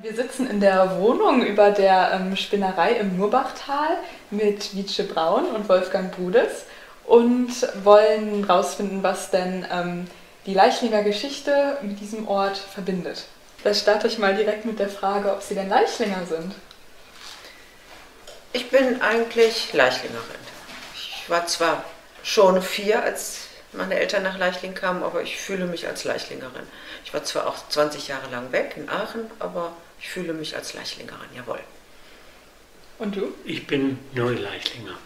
Wir sitzen in der Wohnung über der ähm, Spinnerei im Murbachtal mit Wietsche Braun und Wolfgang Brudes und wollen herausfinden, was denn ähm, die Leichlinger Geschichte mit diesem Ort verbindet. Da starte ich mal direkt mit der Frage, ob Sie denn Leichlinger sind. Ich bin eigentlich Leichlingerin. Ich war zwar schon vier, als meine Eltern nach Leichling kamen, aber ich fühle mich als Leichlingerin. Ich war zwar auch 20 Jahre lang weg in Aachen, aber ich fühle mich als Leichlingerin, jawohl. Und du? Ich bin Neuleichlinger.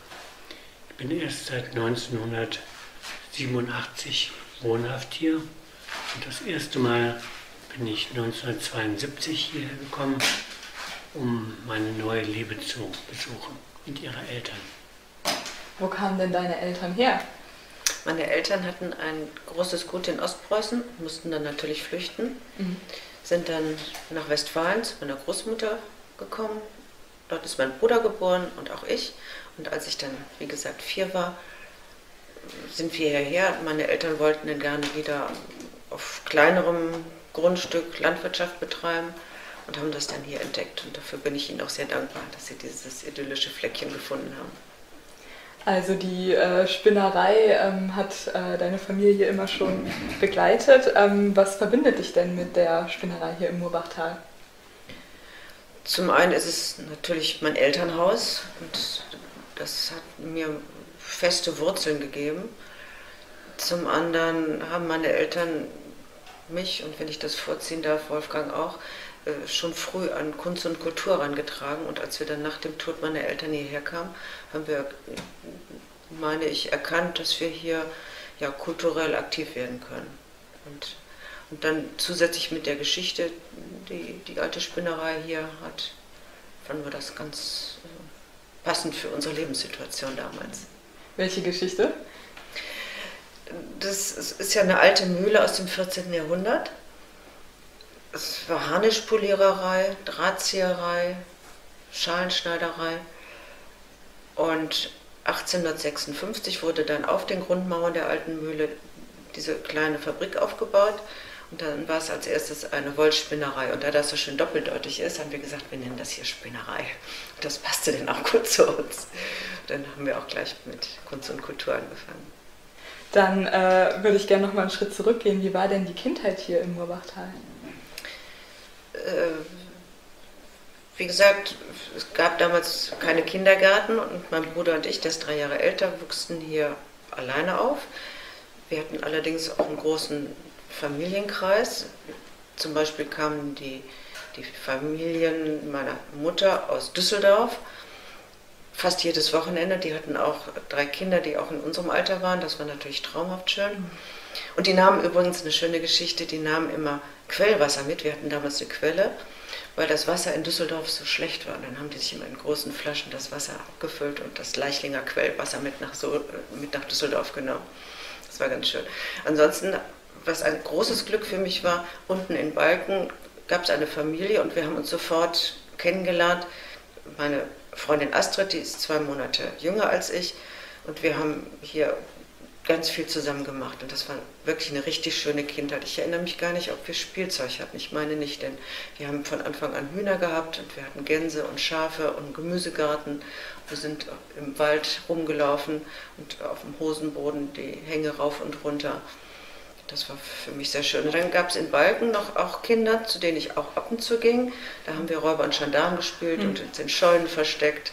Ich bin erst seit 1987 wohnhaft hier. Und das erste Mal bin ich 1972 hierher gekommen, um meine neue Liebe zu besuchen und ihre Eltern. Wo kamen denn deine Eltern her? Meine Eltern hatten ein großes Gut in Ostpreußen, mussten dann natürlich flüchten, mhm. Sind dann nach Westfalen zu meiner Großmutter gekommen. Dort ist mein Bruder geboren und auch ich. Und als ich dann, wie gesagt, vier war, sind wir hierher. Meine Eltern wollten dann gerne wieder auf kleinerem Grundstück Landwirtschaft betreiben und haben das dann hier entdeckt. Und dafür bin ich ihnen auch sehr dankbar, dass sie dieses idyllische Fleckchen gefunden haben. Also die äh, Spinnerei ähm, hat äh, deine Familie immer schon begleitet. Ähm, was verbindet dich denn mit der Spinnerei hier im Murbachtal? Zum einen ist es natürlich mein Elternhaus und das hat mir feste Wurzeln gegeben. Zum anderen haben meine Eltern mich und wenn ich das vorziehen darf, Wolfgang auch, äh, schon früh an Kunst und Kultur herangetragen. Und als wir dann nach dem Tod meiner Eltern hierher kamen, haben wir, meine ich, erkannt, dass wir hier ja kulturell aktiv werden können. Und, und dann zusätzlich mit der Geschichte, die die alte Spinnerei hier hat, fanden wir das ganz äh, passend für unsere Lebenssituation damals. Welche Geschichte? Das ist ja eine alte Mühle aus dem 14. Jahrhundert es war Harnischpoliererei, Drahtzieherei, Schalenschneiderei. Und 1856 wurde dann auf den Grundmauern der alten Mühle diese kleine Fabrik aufgebaut. Und dann war es als erstes eine Wollspinnerei. Und da das so schön doppeldeutig ist, haben wir gesagt, wir nennen das hier Spinnerei. Und das passte dann auch gut zu uns. Dann haben wir auch gleich mit Kunst und Kultur angefangen. Dann äh, würde ich gerne noch mal einen Schritt zurückgehen. Wie war denn die Kindheit hier im Murbachtal? Äh, wie gesagt, es gab damals keine Kindergärten und mein Bruder und ich, der ist drei Jahre älter, wuchsen hier alleine auf. Wir hatten allerdings auch einen großen Familienkreis. Zum Beispiel kamen die, die Familien meiner Mutter aus Düsseldorf fast jedes Wochenende. Die hatten auch drei Kinder, die auch in unserem Alter waren. Das war natürlich traumhaft schön. Und die nahmen übrigens eine schöne Geschichte, die nahmen immer Quellwasser mit. Wir hatten damals eine Quelle, weil das Wasser in Düsseldorf so schlecht war. Und dann haben die sich immer in großen Flaschen das Wasser abgefüllt und das Leichlinger Quellwasser mit nach, so, mit nach Düsseldorf genommen. Das war ganz schön. Ansonsten, was ein großes Glück für mich war, unten in Balken gab es eine Familie und wir haben uns sofort kennengelernt. Meine Freundin Astrid, die ist zwei Monate jünger als ich. Und wir haben hier ganz viel zusammen gemacht und das war wirklich eine richtig schöne Kindheit. Ich erinnere mich gar nicht, ob wir Spielzeug hatten. Ich meine nicht, denn wir haben von Anfang an Hühner gehabt und wir hatten Gänse und Schafe und Gemüsegarten. Wir sind im Wald rumgelaufen und auf dem Hosenboden die Hänge rauf und runter. Das war für mich sehr schön. Und dann gab es in Balken noch auch Kinder, zu denen ich auch ab und zu ging. Da haben wir Räuber und Gendarm gespielt mhm. und uns in Scheunen versteckt.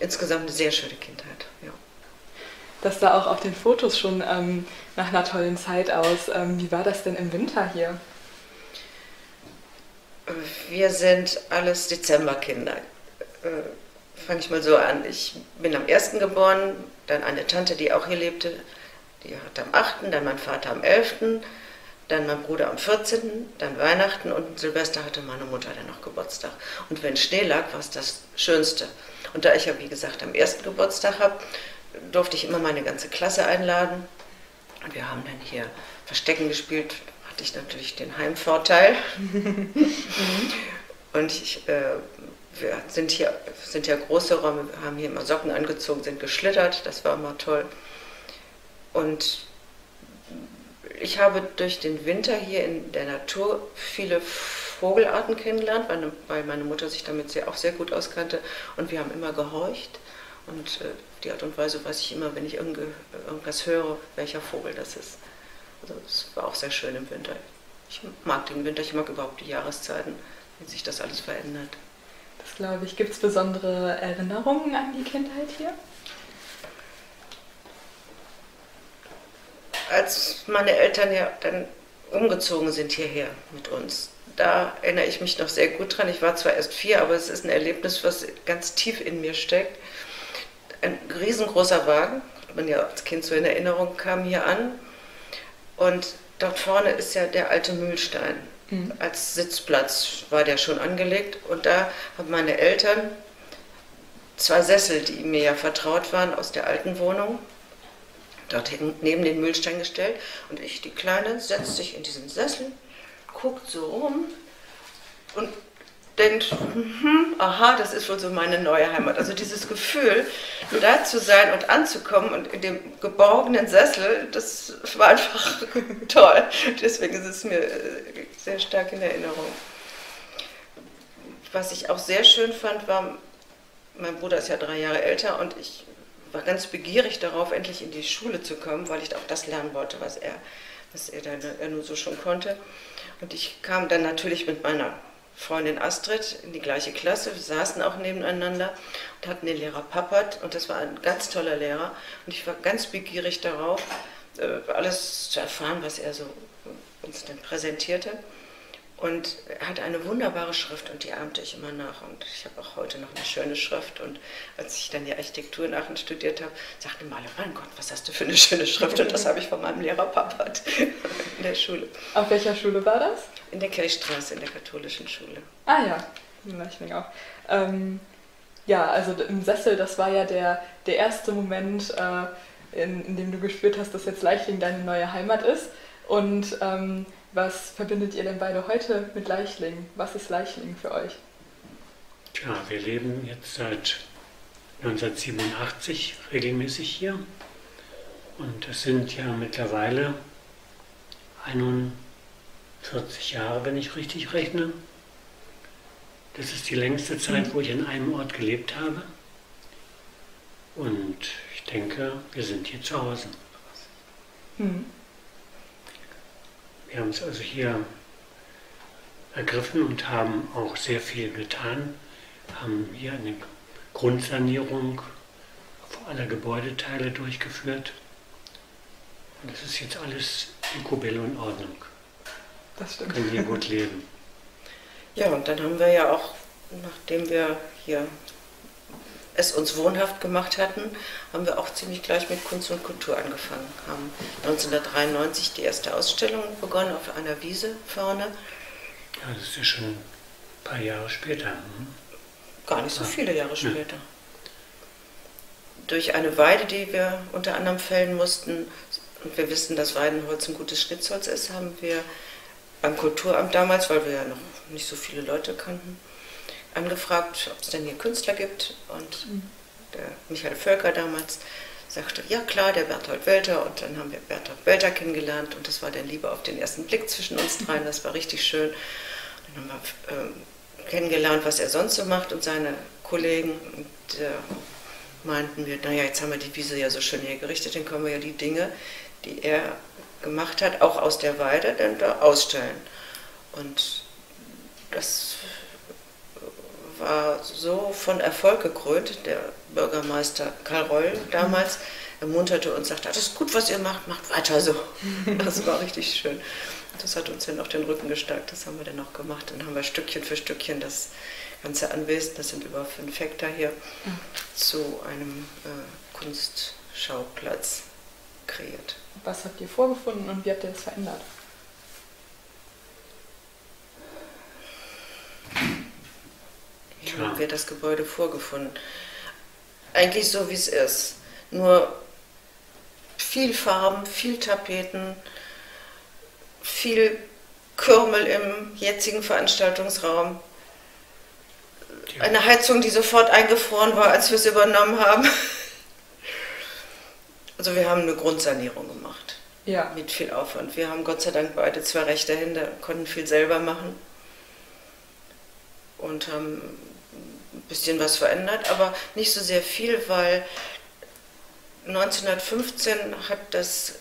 Insgesamt eine sehr schöne Kindheit, das sah auch auf den Fotos schon ähm, nach einer tollen Zeit aus. Ähm, wie war das denn im Winter hier? Wir sind alles Dezemberkinder. Äh, Fange ich mal so an. Ich bin am 1. geboren, dann eine Tante, die auch hier lebte, die hat am 8., dann mein Vater am 11., dann mein Bruder am 14., dann Weihnachten und Silvester hatte meine Mutter dann noch Geburtstag. Und wenn Schnee lag, war es das Schönste. Und da ich ja, wie gesagt, am ersten Geburtstag habe, durfte ich immer meine ganze Klasse einladen. Und wir haben dann hier Verstecken gespielt, hatte ich natürlich den Heimvorteil. und ich, äh, wir sind hier sind ja große Räume, wir haben hier immer Socken angezogen, sind geschlittert, das war immer toll. Und ich habe durch den Winter hier in der Natur viele Vogelarten kennengelernt, weil meine Mutter sich damit sehr, auch sehr gut auskannte. Und wir haben immer gehorcht. Und äh, die Art und Weise weiß ich immer, wenn ich irgendwas höre, welcher Vogel das ist. Also es war auch sehr schön im Winter. Ich mag den Winter, ich mag überhaupt die Jahreszeiten, wie sich das alles verändert. Das glaube ich. Gibt es besondere Erinnerungen an die Kindheit hier? Als meine Eltern ja dann umgezogen sind hierher mit uns, da erinnere ich mich noch sehr gut dran. Ich war zwar erst vier, aber es ist ein Erlebnis, was ganz tief in mir steckt. Ein riesengroßer Wagen, man ja als Kind so in Erinnerung kam hier an. Und dort vorne ist ja der alte Mühlstein. Mhm. Als Sitzplatz war der schon angelegt. Und da haben meine Eltern zwei Sessel, die mir ja vertraut waren aus der alten Wohnung, dort neben den Mühlstein gestellt. Und ich, die Kleine, setzt sich in diesen Sessel, guckt so rum und denkt, hm, aha, das ist wohl so meine neue Heimat. Also dieses Gefühl, da zu sein und anzukommen und in dem geborgenen Sessel, das war einfach toll. Deswegen ist es mir äh, sehr stark in Erinnerung. Was ich auch sehr schön fand, war, mein Bruder ist ja drei Jahre älter und ich war ganz begierig darauf, endlich in die Schule zu kommen, weil ich auch das lernen wollte, was er, was er, dann, nur so schon konnte. Und ich kam dann natürlich mit meiner Freundin Astrid in die gleiche Klasse. Wir saßen auch nebeneinander und hatten den Lehrer Pappert und das war ein ganz toller Lehrer. Und ich war ganz begierig darauf, äh, alles zu erfahren, was er so uns dann präsentierte. Und er hatte eine wunderbare Schrift und die ahmte ich immer nach. Und ich habe auch heute noch eine schöne Schrift. Und als ich dann die Architektur in Aachen studiert habe, sagte Maler, mein Gott, was hast du für eine schöne Schrift? Und das habe ich von meinem Lehrer Pappert in der Schule. Auf welcher Schule war das? In der Kirchstraße, in der katholischen Schule. Ah ja, in Leichling auch. Ähm, ja, also im Sessel, das war ja der, der erste Moment, äh, in, in dem du gespürt hast, dass jetzt Leichling deine neue Heimat ist. Und ähm, was verbindet ihr denn beide heute mit Leichling? Was ist Leichling für euch? Tja, wir leben jetzt seit 1987 regelmäßig hier. Und es sind ja mittlerweile 41 Jahre, wenn ich richtig rechne. Das ist die längste Zeit, wo ich an einem Ort gelebt habe. Und ich denke, wir sind hier zu Hause. Hm. Wir haben es also hier ergriffen und haben auch sehr viel getan, haben hier eine Grundsanierung aller Gebäudeteile durchgeführt. Und das ist jetzt alles in Kubel in Ordnung. Das stimmt. Wir können hier gut leben. Ja, und dann haben wir ja auch, nachdem wir hier es uns wohnhaft gemacht hatten, haben wir auch ziemlich gleich mit Kunst und Kultur angefangen. Haben 1993 die erste Ausstellung begonnen auf einer Wiese vorne. Ja, das ist ja schon ein paar Jahre später. Hm? Gar nicht so viele Jahre später. Ja. Durch eine Weide, die wir unter anderem fällen mussten, und wir wissen, dass Weidenholz ein gutes Schnitzholz ist, haben wir beim Kulturamt damals, weil wir ja noch nicht so viele Leute kannten, angefragt, ob es denn hier Künstler gibt. Und der Michael Völker damals sagte, ja klar, der Berthold Welter. Und dann haben wir Berthold Welter kennengelernt und das war dann Liebe auf den ersten Blick zwischen uns dreien. Das war richtig schön. Dann haben wir ähm, kennengelernt, was er sonst so macht und seine Kollegen. Und äh, meinten wir, naja, jetzt haben wir die Wiese ja so schön hergerichtet, dann können wir ja die Dinge, die er gemacht hat, auch aus der Weide, dann da ausstellen. Und das war so von Erfolg gekrönt. Der Bürgermeister Karl Reul damals ermunterte uns, sagte, das ist gut, was ihr macht, macht weiter so. Das war richtig schön. Das hat uns dann auch den Rücken gestärkt, das haben wir dann auch gemacht. Dann haben wir Stückchen für Stückchen das ganze Anwesen, das sind über fünf Hektar hier, zu einem äh, Kunstschauplatz kreiert. Was habt ihr vorgefunden und wie habt ihr das verändert? Wie haben wir das Gebäude vorgefunden? Eigentlich so, wie es ist. Nur viel Farben, viel Tapeten, viel Kürmel im jetzigen Veranstaltungsraum. Eine Heizung, die sofort eingefroren war, als wir es übernommen haben. Also wir haben eine Grundsanierung gemacht. Ja. Mit viel Aufwand. Wir haben Gott sei Dank beide zwei rechte Hände, konnten viel selber machen. und haben bisschen was verändert, aber nicht so sehr viel, weil 1915 hat das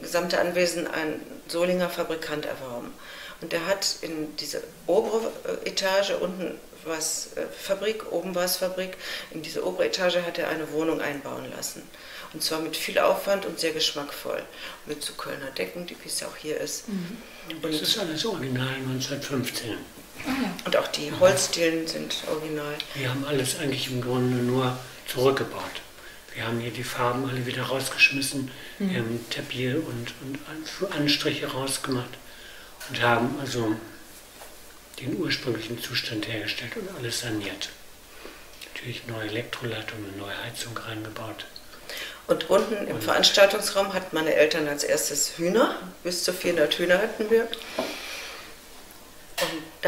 gesamte Anwesen ein Solinger Fabrikant erworben. Und der hat in diese obere äh, Etage, unten war es äh, Fabrik, oben war es Fabrik, in diese obere Etage hat er eine Wohnung einbauen lassen. Und zwar mit viel Aufwand und sehr geschmackvoll. Mit so Kölner Decken, wie es ja auch hier ist. Mhm. Und das ist alles original 1915. Und auch die Holzdielen sind original. Wir haben alles eigentlich im Grunde nur zurückgebaut. Wir haben hier die Farben alle wieder rausgeschmissen, mhm. wir haben Teppich und, und Anstriche rausgemacht und haben also den ursprünglichen Zustand hergestellt und alles saniert. Natürlich neue Elektroleitungen, neue Heizung reingebaut. Und unten im Veranstaltungsraum hatten meine Eltern als erstes Hühner. Bis zu 400 Hühner hatten wir.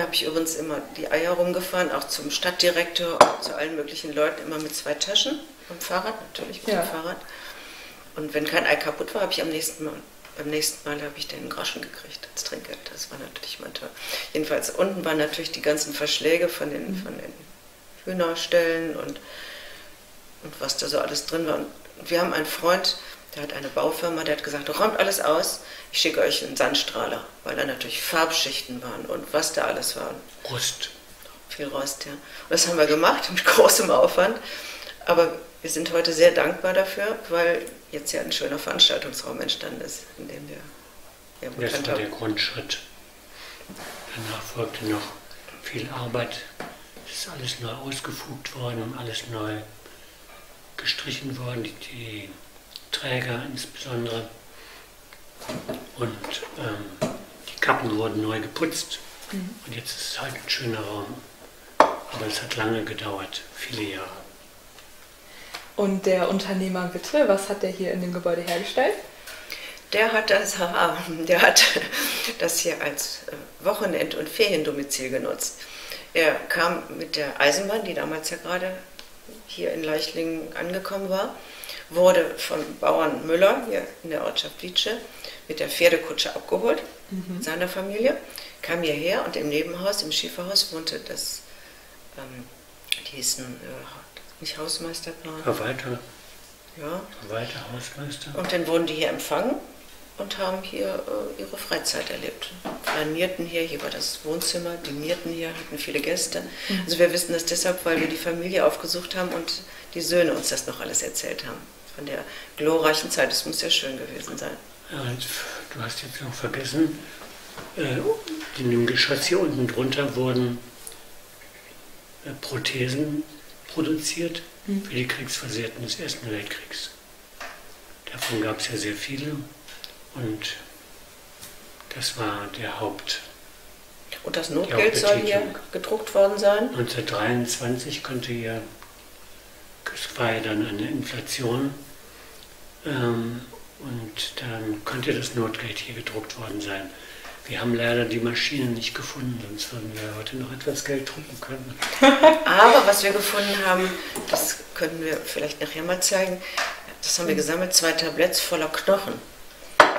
Habe ich übrigens immer die Eier rumgefahren, auch zum Stadtdirektor zu allen möglichen Leuten, immer mit zwei Taschen. Dem Fahrrad natürlich, mit ja. dem Fahrrad. Und wenn kein Ei kaputt war, habe ich am nächsten Mal, beim nächsten Mal habe ich den Groschen gekriegt als Trinkgeld. Das war natürlich mal toll. Jedenfalls unten waren natürlich die ganzen Verschläge von den, mhm. von den Hühnerstellen und, und was da so alles drin war. Und wir haben einen Freund, der hat eine Baufirma, der hat gesagt, räumt alles aus, ich schicke euch einen Sandstrahler, weil da natürlich Farbschichten waren und was da alles war. Rost. Viel Rost, ja. Und das haben wir gemacht mit großem Aufwand. Aber wir sind heute sehr dankbar dafür, weil jetzt ja ein schöner Veranstaltungsraum entstanden ist, in dem wir ja, Das war der Grundschritt. Danach folgte noch viel Arbeit. Es ist alles neu ausgefugt worden, alles neu gestrichen worden, die Träger insbesondere. Und ähm, die Kappen wurden neu geputzt. Mhm. Und jetzt ist es halt ein schöner Raum. Aber es hat lange gedauert, viele Jahre. Und der Unternehmer Witte, was hat der hier in dem Gebäude hergestellt? Der hat das, der hat das hier als äh, Wochenend- und Feriendomizil genutzt. Er kam mit der Eisenbahn, die damals ja gerade hier in Leichlingen angekommen war, wurde von Bauern Müller hier in der Ortschaft Wietsche mit der Pferdekutsche abgeholt, mhm. mit seiner Familie, kam hierher und im Nebenhaus, im Schieferhaus, wohnte das, ähm, die hießen, äh, nicht Hausmeisterplan. Verwalter. Ja. Verwalter, Hausmeister. Und dann wurden die hier empfangen und haben hier äh, ihre Freizeit erlebt. Planierten hier, hier war das Wohnzimmer, dinierten hier, hatten viele Gäste. Mhm. Also wir wissen das deshalb, weil wir die Familie aufgesucht haben und die Söhne uns das noch alles erzählt haben. Von der glorreichen Zeit, es muss ja schön gewesen sein. Ja, du hast jetzt noch vergessen, äh, in dem Geschoss hier unten drunter wurden äh, Prothesen produziert mhm. für die Kriegsversehrten des Ersten Weltkriegs. Davon gab es ja sehr viele. Und das war der Haupt. Und das Notgeld soll hier gedruckt worden sein? 1923 konnte ja, es war ja dann eine Inflation, ähm, und dann könnte das Notgeld hier gedruckt worden sein. Wir haben leider die Maschinen nicht gefunden, sonst würden wir heute noch etwas Geld drucken können. Aber was wir gefunden haben, das können wir vielleicht nachher mal zeigen, das haben wir gesammelt, zwei Tabletts voller Knochen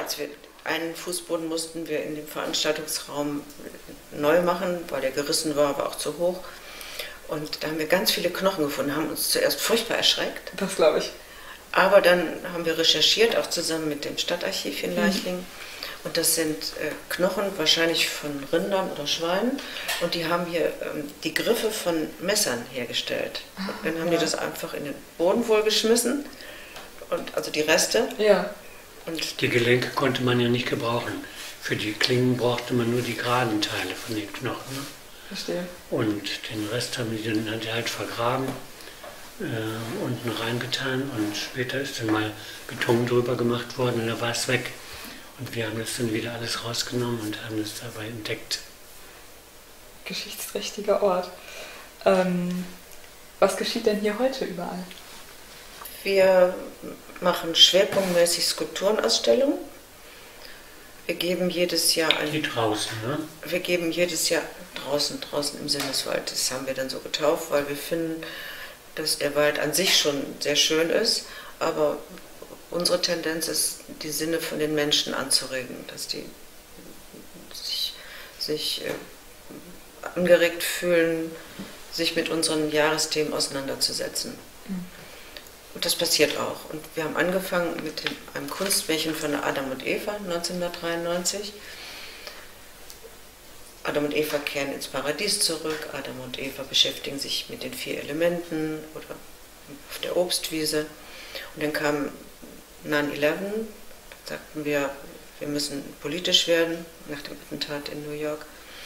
als wir einen Fußboden mussten wir in dem Veranstaltungsraum neu machen, weil der gerissen war, war auch zu hoch. Und da haben wir ganz viele Knochen gefunden, haben uns zuerst furchtbar erschreckt. Das glaube ich. Aber dann haben wir recherchiert, auch zusammen mit dem Stadtarchiv in Leichlingen. Mhm. Und das sind äh, Knochen wahrscheinlich von Rindern oder Schweinen. Und die haben hier ähm, die Griffe von Messern hergestellt. Und dann haben ja. die das einfach in den Boden wohl geschmissen. Und also die Reste. Ja. Und die Gelenke konnte man ja nicht gebrauchen. Für die Klingen brauchte man nur die geraden Teile von den Knochen. Ne? Verstehe. Und den Rest haben die dann halt vergraben, äh, unten reingetan und später ist dann mal Beton drüber gemacht worden und da war es weg. Und wir haben das dann wieder alles rausgenommen und haben es dabei entdeckt. Geschichtsträchtiger Ort. Ähm, was geschieht denn hier heute überall? Wir machen schwerpunktmäßig Skulpturenausstellungen. Wir geben jedes Jahr ein. Die draußen, ne? Wir geben jedes Jahr draußen, draußen im Sinneswald. Das haben wir dann so getauft, weil wir finden, dass der Wald an sich schon sehr schön ist, aber unsere Tendenz ist, die Sinne von den Menschen anzuregen, dass die sich, sich äh, angeregt fühlen, sich mit unseren Jahresthemen auseinanderzusetzen. Mhm. Und das passiert auch. Und wir haben angefangen mit dem, einem Kunstmärchen von Adam und Eva 1993. Adam und Eva kehren ins Paradies zurück. Adam und Eva beschäftigen sich mit den vier Elementen oder auf der Obstwiese. Und dann kam 9-11, sagten wir, wir müssen politisch werden nach dem Attentat in New York.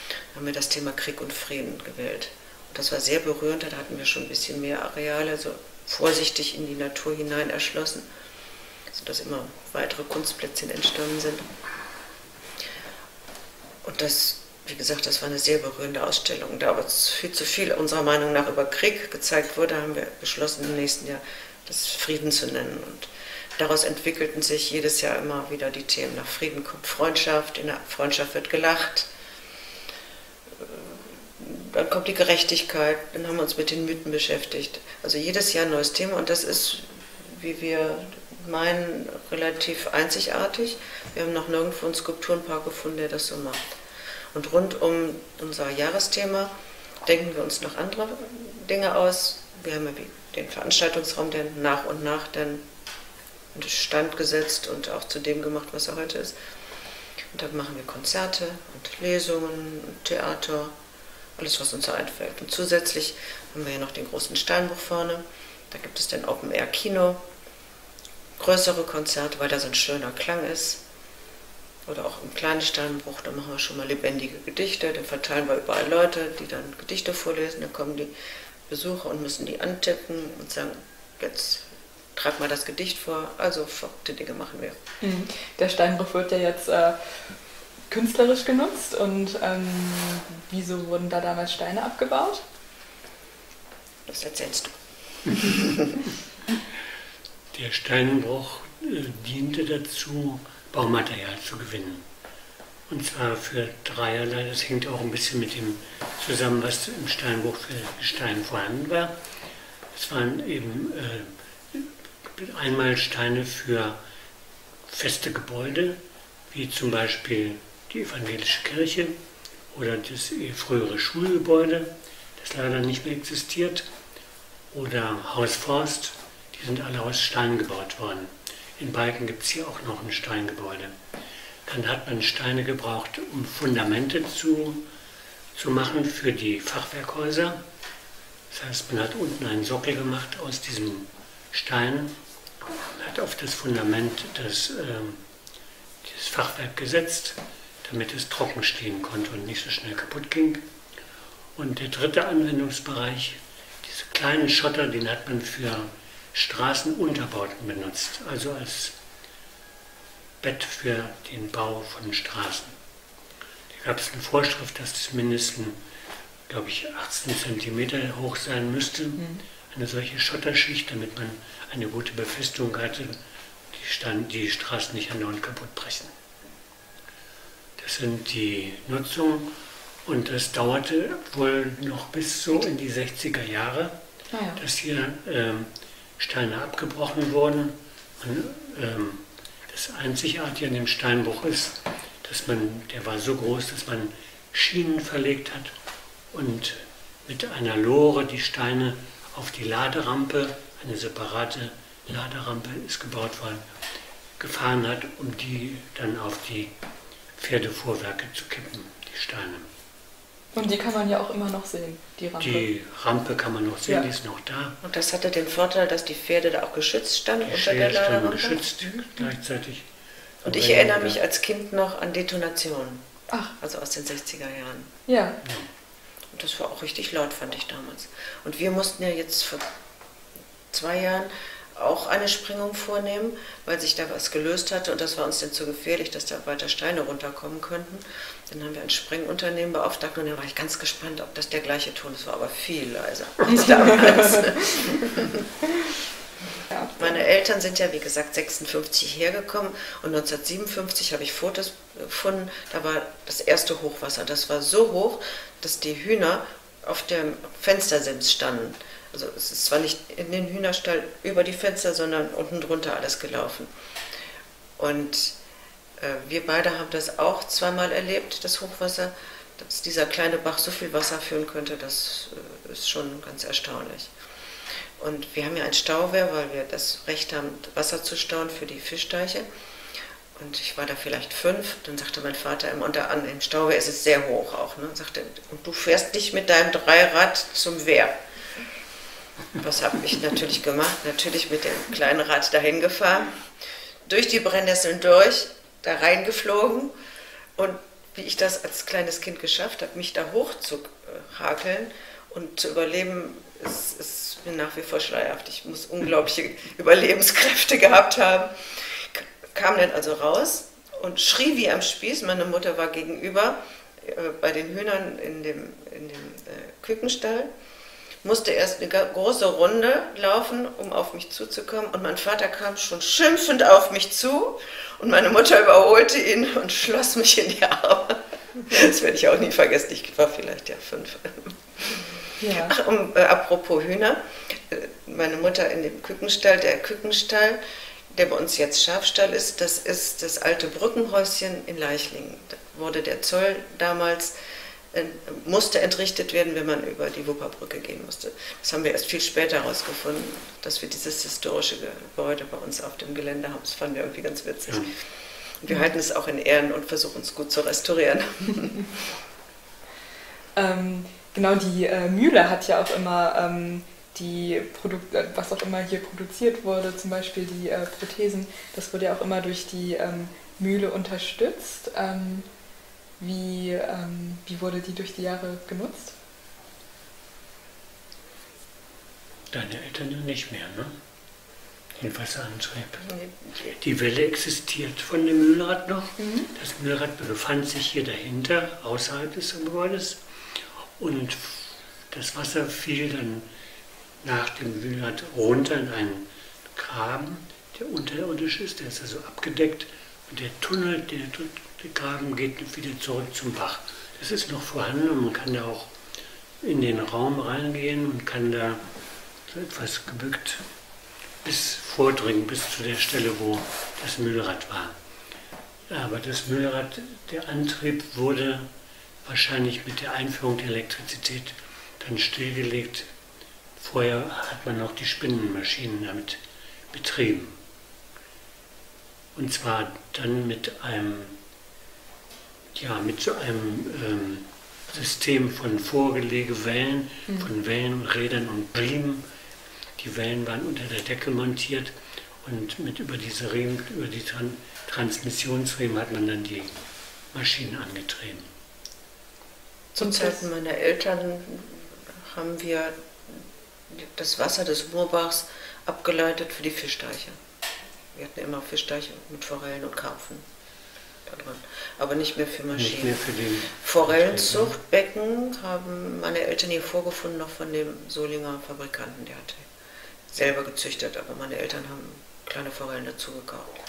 Dann haben wir das Thema Krieg und Frieden gewählt. Und das war sehr berührend, da hatten wir schon ein bisschen mehr Areale, so vorsichtig in die Natur hinein erschlossen, sodass immer weitere Kunstplätzchen entstanden sind. Und das, wie gesagt, das war eine sehr berührende Ausstellung. Da aber viel zu viel unserer Meinung nach über Krieg gezeigt wurde, haben wir beschlossen, im nächsten Jahr das Frieden zu nennen. Und daraus entwickelten sich jedes Jahr immer wieder die Themen. Nach Frieden kommt Freundschaft, in der Freundschaft wird gelacht, dann kommt die Gerechtigkeit, dann haben wir uns mit den Mythen beschäftigt. Also jedes Jahr ein neues Thema und das ist, wie wir meinen, relativ einzigartig. Wir haben noch nirgendwo einen Skulpturenpark gefunden, der das so macht. Und rund um unser Jahresthema denken wir uns noch andere Dinge aus. Wir haben ja den Veranstaltungsraum, der nach und nach dann in Stand gesetzt und auch zu dem gemacht, was er heute ist. Und da machen wir Konzerte und Lesungen und Theater alles, was uns so einfällt. Und zusätzlich haben wir ja noch den großen Steinbruch vorne. Da gibt es den Open Air Kino, größere Konzerte, weil da so ein schöner Klang ist. Oder auch im kleinen Steinbruch, da machen wir schon mal lebendige Gedichte. Da verteilen wir überall Leute, die dann Gedichte vorlesen. Dann kommen die Besucher und müssen die antippen und sagen, jetzt trag mal das Gedicht vor. Also verrückte Dinge machen wir. Mhm. Der Steinbruch wird ja jetzt äh, künstlerisch genutzt und ähm, wieso wurden da damals Steine abgebaut? Das erzählst du. Der Steinbruch äh, diente dazu, Baumaterial zu gewinnen. Und zwar für dreierlei. Das hängt auch ein bisschen mit dem zusammen, was im Steinbruch für Gestein vorhanden war. Es waren eben äh, einmal Steine für feste Gebäude, wie zum Beispiel die evangelische Kirche oder das frühere Schulgebäude, das leider nicht mehr existiert, oder Haus Forst, die sind alle aus Stein gebaut worden. In Balken gibt es hier auch noch ein Steingebäude. Dann hat man Steine gebraucht, um Fundamente zu, zu machen für die Fachwerkhäuser. Das heißt, man hat unten einen Sockel gemacht aus diesem Stein, hat auf das Fundament das, äh, das Fachwerk gesetzt damit es trocken stehen konnte und nicht so schnell kaputt ging. Und der dritte Anwendungsbereich, diese kleinen Schotter, den hat man für Straßenunterbauten benutzt, also als Bett für den Bau von Straßen. Da gab es eine Vorschrift, dass es mindestens, glaube ich, 18 cm hoch sein müsste, mhm. eine solche Schotterschicht, damit man eine gute Befestigung hatte, die, Stand, die Straßen nicht andauernd kaputt brechen. Das sind die Nutzungen und das dauerte wohl noch bis so in die 60er Jahre, ah ja. dass hier ähm, Steine abgebrochen wurden. Und, ähm, das Einzigartige an dem Steinbruch ist, dass man, der war so groß, dass man Schienen verlegt hat und mit einer Lore die Steine auf die Laderampe, eine separate Laderampe ist gebaut worden, gefahren hat, um die dann auf die Pferdefuhrwerke zu kippen, die Steine. Und die kann man ja auch immer noch sehen, die Rampe. Die Rampe kann man noch sehen, ja. die ist noch da. Und das hatte den Vorteil, dass die Pferde da auch geschützt standen die unter der Laderampe? geschützt mhm. gleichzeitig. Und ich erinnere mich als Kind noch an Detonationen. Ach. Also aus den 60er Jahren. Ja. ja. Und das war auch richtig laut, fand ich damals. Und wir mussten ja jetzt vor zwei Jahren auch eine Sprengung vornehmen, weil sich da was gelöst hatte und das war uns dann zu gefährlich, dass da weiter Steine runterkommen könnten. Dann haben wir ein Sprengunternehmen beauftragt und dann war ich ganz gespannt, ob das der gleiche Ton ist. War aber viel leiser als damals. Meine Eltern sind ja, wie gesagt, 56 hergekommen und 1957 habe ich Fotos gefunden, da war das erste Hochwasser. Das war so hoch, dass die Hühner auf dem Fenstersims standen. Also es ist zwar nicht in den Hühnerstall über die Fenster, sondern unten drunter alles gelaufen. Und äh, wir beide haben das auch zweimal erlebt, das Hochwasser. dass dieser kleine Bach so viel Wasser führen könnte, das äh, ist schon ganz erstaunlich. Und wir haben ja ein Stauwehr, weil wir das Recht haben, Wasser zu stauen für die Fischteiche. Und ich war da vielleicht fünf, dann sagte mein Vater immer, unter an im Stauwehr ist es sehr hoch auch. Ne? Sagte, und du fährst nicht mit deinem Dreirad zum Wehr. Was habe ich natürlich gemacht? Natürlich mit dem kleinen Rad dahin gefahren, durch die Brennnesseln durch, da reingeflogen und wie ich das als kleines Kind geschafft habe, mich da hoch zu hakeln und zu überleben, ist, ist mir nach wie vor schleierhaft. Ich muss unglaubliche Überlebenskräfte gehabt haben. Kam dann also raus und schrie wie am Spieß. Meine Mutter war gegenüber äh, bei den Hühnern in dem, in dem äh, Kükenstall musste erst eine große Runde laufen, um auf mich zuzukommen. Und mein Vater kam schon schimpfend auf mich zu. Und meine Mutter überholte ihn und schloss mich in die Arme. Das werde ich auch nie vergessen. Ich war vielleicht ja fünf. Ja. Ach, um, äh, apropos Hühner. Äh, meine Mutter in dem Kükenstall, der Kükenstall, der bei uns jetzt Schafstall ist, das ist das alte Brückenhäuschen in Leichlingen. Da wurde der Zoll damals musste entrichtet werden, wenn man über die Wupperbrücke gehen musste. Das haben wir erst viel später herausgefunden, dass wir dieses historische Gebäude bei uns auf dem Gelände haben. Das fanden wir irgendwie ganz witzig. Und wir halten es auch in Ehren und versuchen es gut zu restaurieren. ähm, genau, die äh, Mühle hat ja auch immer ähm, die Produkt, äh, was auch immer hier produziert wurde, zum Beispiel die äh, Prothesen, das wurde ja auch immer durch die ähm, Mühle unterstützt. Wie, ähm, wie wurde die durch die Jahre genutzt? Deine Eltern ja nicht mehr, ne? Den Wasserantrieb. Die Welle existiert von dem Mühlrad noch. Mhm. Das Mühlrad befand sich hier dahinter, außerhalb des Gebäudes. Und das Wasser fiel dann nach dem Mühlrad runter in einen Graben, der unterirdisch ist. Der ist also abgedeckt. Und der Tunnel, der der Graben geht wieder zurück zum Bach. Das ist noch vorhanden und man kann da auch in den Raum reingehen und kann da so etwas gebückt bis vordringen, bis zu der Stelle, wo das Mühlrad war. Aber das Mühlrad, der Antrieb wurde wahrscheinlich mit der Einführung der Elektrizität dann stillgelegt. Vorher hat man noch die Spinnenmaschinen damit betrieben. Und zwar dann mit einem ja, mit so einem ähm, System von Vorgelegewellen, mhm. von Wellenrädern und Riemen. Die Wellen waren unter der Decke montiert und mit über diese Riemen, über die Tran Transmissionsriemen hat man dann die Maschinen angetrieben. Zu Zeiten meiner Eltern haben wir das Wasser des Murbachs abgeleitet für die Fischteiche. Wir hatten immer Fischteiche mit Forellen und Karpfen dran. Aber nicht mehr für Maschinen. Nicht mehr für den Forellenzuchtbecken haben meine Eltern hier vorgefunden, noch von dem Solinger Fabrikanten. Der hatte selber gezüchtet, aber meine Eltern haben kleine Forellen dazu gekauft.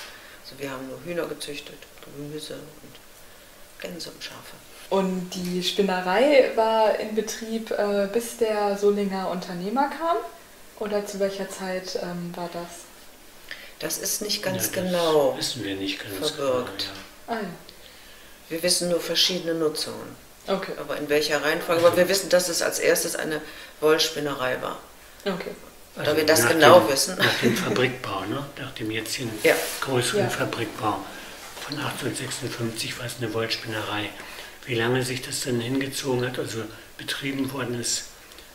Also wir haben nur Hühner gezüchtet, Gemüse und Gänse und Schafe. Und die Spinnerei war in Betrieb, äh, bis der Solinger Unternehmer kam? Oder zu welcher Zeit ähm, war das? Das ist nicht ganz ja, genau wissen wir nicht ganz verbirgt. Genau, ja. Ah, ja. Wir wissen nur verschiedene Nutzungen. Okay. Aber in welcher Reihenfolge? Aber wir wissen, dass es als erstes eine Wollspinnerei war. Okay. Also da wir das genau dem, wissen. Nach dem Fabrikbau, ne? nach dem jetzigen ja. größeren ja. Fabrikbau von 1856 war es eine Wollspinnerei. Wie lange sich das dann hingezogen hat, also betrieben worden ist,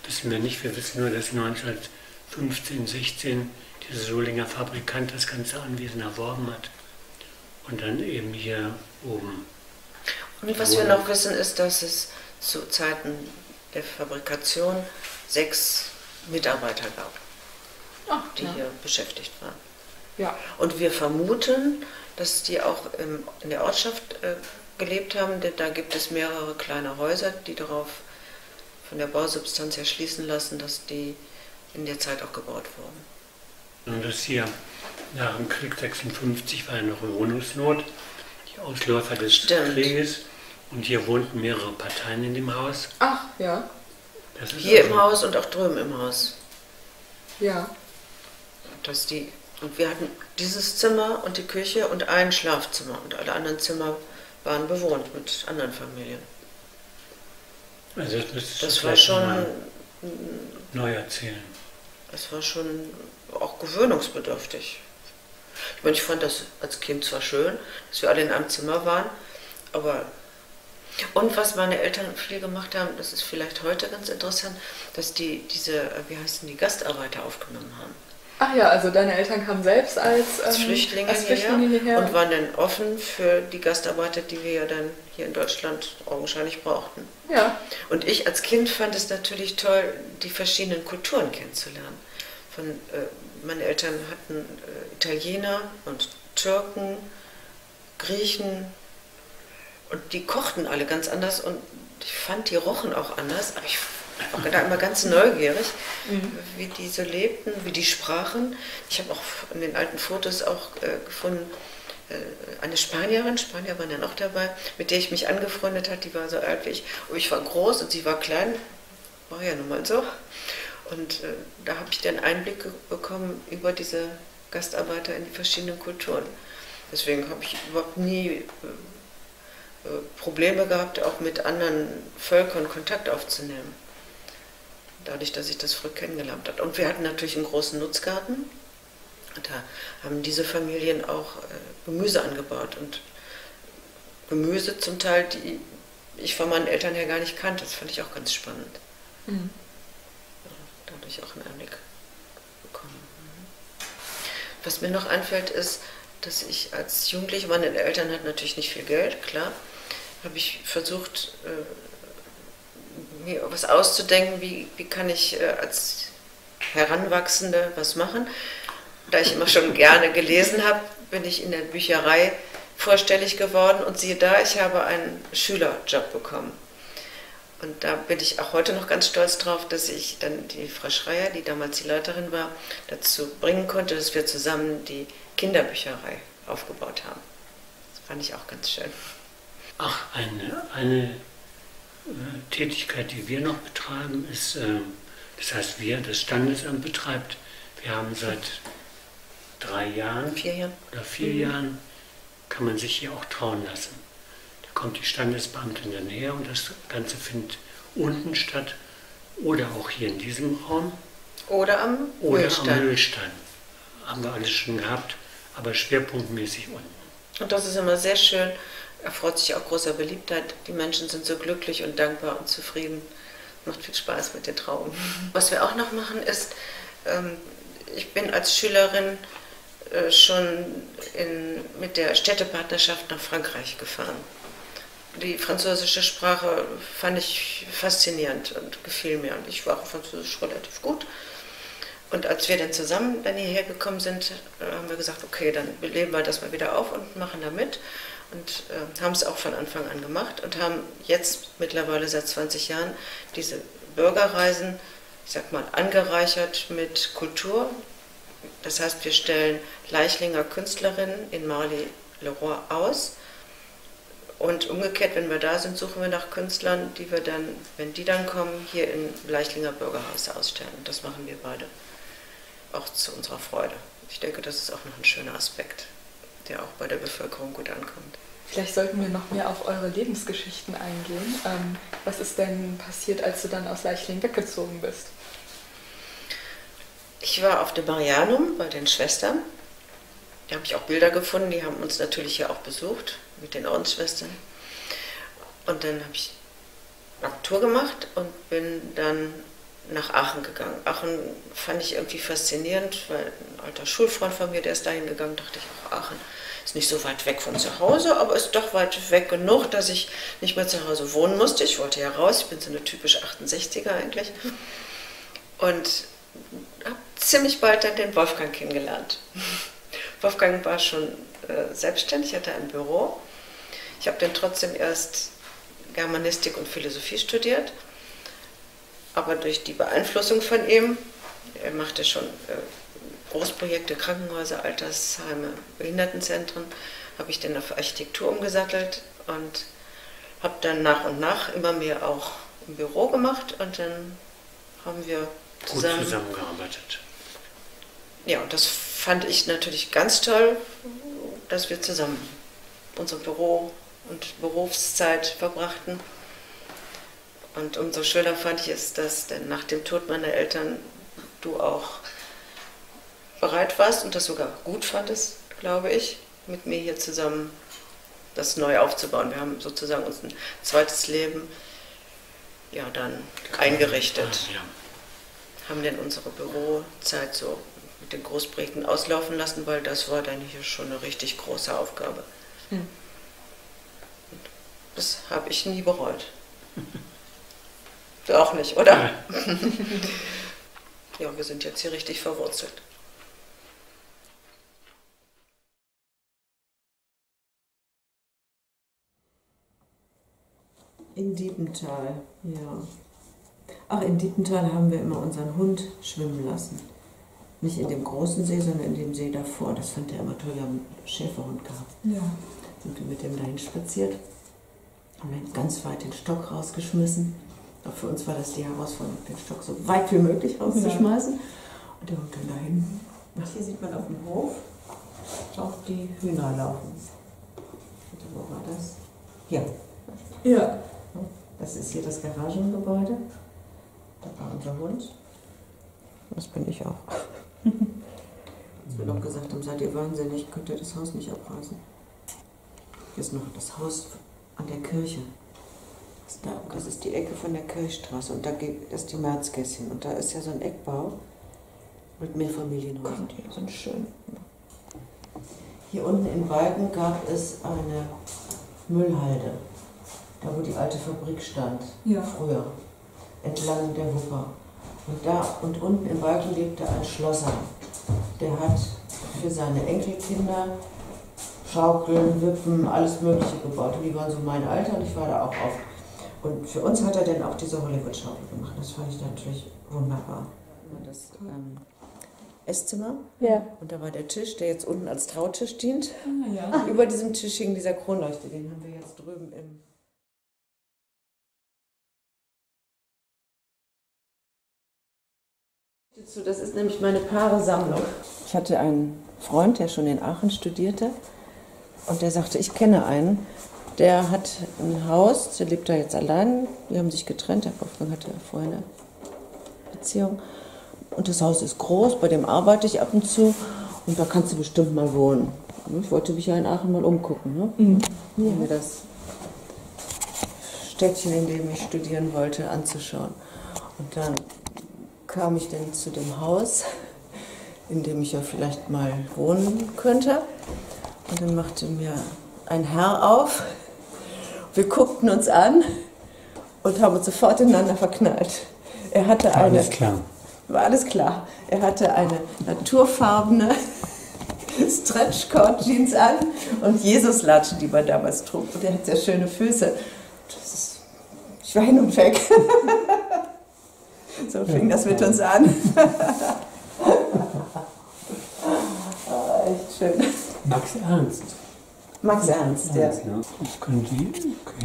wissen wir nicht. Wir wissen nur, dass 1915, 16 dieser Solinger Fabrikant das ganze Anwesen erworben hat und dann eben hier oben. Und was wir noch wissen, ist, dass es zu Zeiten der Fabrikation sechs Mitarbeiter gab, Ach, die ja. hier beschäftigt waren. Ja. Und wir vermuten, dass die auch im, in der Ortschaft äh, gelebt haben, denn da gibt es mehrere kleine Häuser, die darauf von der Bausubstanz her schließen lassen, dass die in der Zeit auch gebaut wurden. Und das hier nach dem Krieg 56 war eine Wohnungsnot, die Ausläufer des Stimmt. Krieges. Und hier wohnten mehrere Parteien in dem Haus. Ach, ja. hier also im Haus und auch drüben im Haus. Ja. Dass die, und wir hatten dieses Zimmer und die Küche und ein Schlafzimmer. Und alle anderen Zimmer waren bewohnt mit anderen Familien. Also das, müsstest du Das war schon, mal neu erzählen. das war schon auch gewöhnungsbedürftig. Ich meine, ich fand das als Kind zwar schön, dass wir alle in einem Zimmer waren, aber und was meine Eltern viel gemacht haben, das ist vielleicht heute ganz interessant, dass die diese, wie heißen die, Gastarbeiter aufgenommen haben. Ach ja, also deine Eltern kamen selbst als, Als ähm, Flüchtlinge, als Flüchtlinge hierher, hierher. und waren dann offen für die Gastarbeiter, die wir ja dann hier in Deutschland augenscheinlich brauchten. ja, Und ich als Kind fand es natürlich toll, die verschiedenen Kulturen kennenzulernen. Von, äh, meine Eltern hatten äh, Italiener und Türken, Griechen und die kochten alle ganz anders und ich fand, die rochen auch anders, aber ich war da immer ganz neugierig, wie die so lebten, wie die sprachen. Ich habe auch in den alten Fotos auch äh, gefunden, äh, eine Spanierin, Spanier waren ja noch dabei, mit der ich mich angefreundet hat, die war so alt wie ich. Und ich war groß und sie war klein, war ja nun mal so. Und äh, da habe ich dann Einblick bekommen über diese Gastarbeiter in die verschiedenen Kulturen. Deswegen habe ich überhaupt nie äh, äh, Probleme gehabt, auch mit anderen Völkern Kontakt aufzunehmen. Dadurch, dass ich das früh kennengelernt habe. Und wir hatten natürlich einen großen Nutzgarten. Da haben diese Familien auch äh, Gemüse angebaut. Und Gemüse zum Teil, die ich von meinen Eltern her gar nicht kannte. Das fand ich auch ganz spannend. Mhm. Dadurch auch einen Einblick bekommen. Was mir noch einfällt, ist, dass ich als Jugendliche, meine Eltern hatten natürlich nicht viel Geld, klar, habe ich versucht, äh, mir was auszudenken, wie, wie kann ich äh, als Heranwachsende was machen. Da ich immer schon gerne gelesen habe, bin ich in der Bücherei vorstellig geworden und siehe da, ich habe einen Schülerjob bekommen. Und da bin ich auch heute noch ganz stolz drauf, dass ich dann die Frau Schreier, die damals die Leiterin war, dazu bringen konnte, dass wir zusammen die Kinderbücherei aufgebaut haben. Das fand ich auch ganz schön. Ach, eine, eine äh, Tätigkeit, die wir noch betreiben, ist, äh, das heißt wir, das Standesamt betreibt. Wir haben seit drei Jahren Vier Jahren. oder vier Jahren, kann man sich hier auch trauen lassen. Kommt die Standesbeamtin dann her und das Ganze findet unten statt oder auch hier in diesem Raum Oder am oder Mühlstein. am Mühlstein. Haben wir alles schon gehabt, aber schwerpunktmäßig unten. Und das ist immer sehr schön. Er freut sich auch großer Beliebtheit. Die Menschen sind so glücklich und dankbar und zufrieden. Macht viel Spaß mit den Trauben. Was wir auch noch machen ist, ähm, ich bin als Schülerin äh, schon in, mit der Städtepartnerschaft nach Frankreich gefahren. Die französische Sprache fand ich faszinierend und gefiel mir. Und ich war französisch relativ gut. Und als wir dann zusammen dann hierher gekommen sind, äh, haben wir gesagt, okay, dann beleben wir das mal wieder auf und machen da mit. Und äh, haben es auch von Anfang an gemacht und haben jetzt mittlerweile seit 20 Jahren diese Bürgerreisen, ich sag mal, angereichert mit Kultur. Das heißt, wir stellen Leichlinger Künstlerinnen in Marly-le-Roi aus. Und umgekehrt, wenn wir da sind, suchen wir nach Künstlern, die wir dann, wenn die dann kommen, hier im Leichlinger Bürgerhaus ausstellen. Und das machen wir beide. Auch zu unserer Freude. Ich denke, das ist auch noch ein schöner Aspekt, der auch bei der Bevölkerung gut ankommt. Vielleicht sollten wir noch mehr auf eure Lebensgeschichten eingehen. Ähm, was ist denn passiert, als du dann aus Leichling weggezogen bist? Ich war auf dem Marianum bei den Schwestern. Da habe ich auch Bilder gefunden, die haben uns natürlich hier auch besucht mit den Ordensschwestern. Und dann habe ich Abitur gemacht und bin dann nach Aachen gegangen. Aachen fand ich irgendwie faszinierend, weil ein alter Schulfreund von mir, der ist dahin gegangen, dachte ich auch, Aachen ist nicht so weit weg von zu Hause, aber ist doch weit weg genug, dass ich nicht mehr zu Hause wohnen musste. Ich wollte ja raus, ich bin so eine typische 68er eigentlich. Und habe ziemlich bald dann den Wolfgang kennengelernt. Wolfgang war schon äh, selbstständig, hatte ein Büro. Ich habe dann trotzdem erst Germanistik und Philosophie studiert, aber durch die Beeinflussung von ihm, er machte schon äh, Großprojekte, Krankenhäuser, Altersheime, Behindertenzentren, habe ich dann auf Architektur umgesattelt und habe dann nach und nach immer mehr auch im Büro gemacht und dann haben wir Gut zusammen zusammengearbeitet. ja, und das fand ich natürlich ganz toll, dass wir zusammen unser Büro und Berufszeit verbrachten. Und umso schöner fand ich es, dass denn nach dem Tod meiner Eltern du auch bereit warst und das sogar gut fandest, glaube ich, mit mir hier zusammen das neu aufzubauen. Wir haben sozusagen uns ein zweites Leben ja dann eingerichtet. Ja. Haben denn unsere Bürozeit so mit den Großprojekten auslaufen lassen, weil das war dann hier schon eine richtig große Aufgabe. Hm. Das habe ich nie bereut. Du auch nicht, oder? Ja. Ja, wir sind jetzt hier richtig verwurzelt. In Diepenthal, ja. Ach, in Diepenthal haben wir immer unseren Hund schwimmen lassen. Nicht in dem großen See, sondern in dem See davor. Das fand er immer toll. Wir haben einen Schäferhund gehabt. Ja. Sind wir mit dem dahin spaziert. Haben dann ganz weit den Stock rausgeschmissen. Auch für uns war das die Herausforderung, den Stock so weit wie möglich rauszuschmeißen. Und der Hund dann dahin. Und hier sieht man auf dem Hof auch die Hühner laufen. Warte, wo war das? Hier. Ja. Das ist hier das Garagengebäude. Da war unser Hund. Das bin ich auch. Als wir noch gesagt haben, seid ihr wahnsinnig, könnt ihr das Haus nicht abreißen. Hier ist noch das Haus an der Kirche. Das, ist die Ecke von der Kirchstraße und da geht- ist die Märzgässchen. Und da ist ja so ein Eckbau mit Mehrfamilienhäusern. Die sind schön. Hier unten in Walken gab es eine Müllhalde. Da, wo die alte Fabrik stand Ja. früher, entlang der Wupper. Und da und unten in Walken lebte ein Schlosser. Der hat für seine Enkelkinder Schaukeln, Wippen, alles Mögliche gebaut. Und die waren so mein Alter und ich war da auch oft. Und für uns hat er dann auch diese Hollywood-Schaukel gemacht. Das fand ich natürlich wunderbar. Das ähm, Esszimmer Ja. und da war der Tisch, der jetzt unten als Trautisch dient. Ah, ja. Über diesem Tisch hing dieser Kronleuchter, den haben wir jetzt drüben im Das ist nämlich meine Paare-Sammlung. Ich hatte einen Freund, der schon in Aachen studierte und der sagte, ich kenne einen, der hat ein Haus, der lebt da jetzt allein, die haben sich getrennt, der Wolfgang hatte vorher eine Beziehung und das Haus ist groß, bei dem arbeite ich ab und zu und da kannst du bestimmt mal wohnen. Ich wollte mich ja in Aachen mal umgucken. Ne? Mhm. Hier mir das Städtchen, in dem ich studieren wollte, anzuschauen. Und dann kam ich dann zu dem Haus, in dem ich ja vielleicht mal wohnen könnte. Und dann machte mir ein Herr auf. Wir guckten uns an und haben uns sofort ineinander verknallt. Er hatte eine, Alles klar. war alles klar. Er hatte eine naturfarbene Stretchcoat-Jeans an und Jesuslatschen, die man damals trug. Und er hat sehr schöne Füße. Das ist, ich war hin und weg. so fing das mit uns an. Ah, echt schön. Max Ernst. Max Ernst, ja. Ernst, ne? Das können die,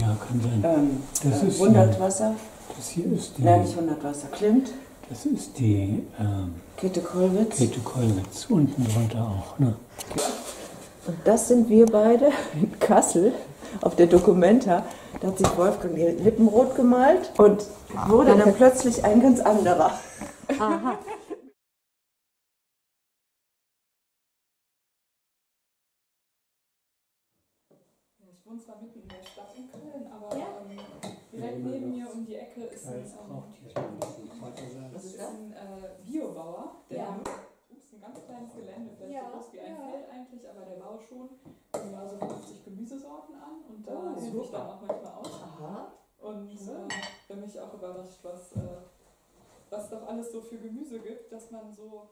ja, kann sein. Ähm, Das äh, ist, 100 äh, Wasser, Das hier ist die, nein, nicht 100 Wasser, Klimt, das ist die ähm, Käthe Kollwitz. Käthe Kollwitz, unten drunter auch. Ne? Und das sind wir beide in Kassel auf der Documenta. Da hat sich Wolfgang die Lippen rot gemalt und wurde dann plötzlich ein ganz anderer. Ich wohne zwar mitten in der Stadt in Köln, aber ähm, direkt neben mir um die Ecke ist ein, ähm, das ist ein äh, Biobauer, der Ja. ups, ein ganz kleines Gelände, vielleicht Ja, so groß wie ein ja. Feld eigentlich, aber der baut schon immer so 50 Gemüsesorten an und da Oh, suche ich dann auch manchmal aus. Aha. Und Ja. äh, bin mich auch überrascht, was, äh, was doch alles so für Gemüse gibt, dass man so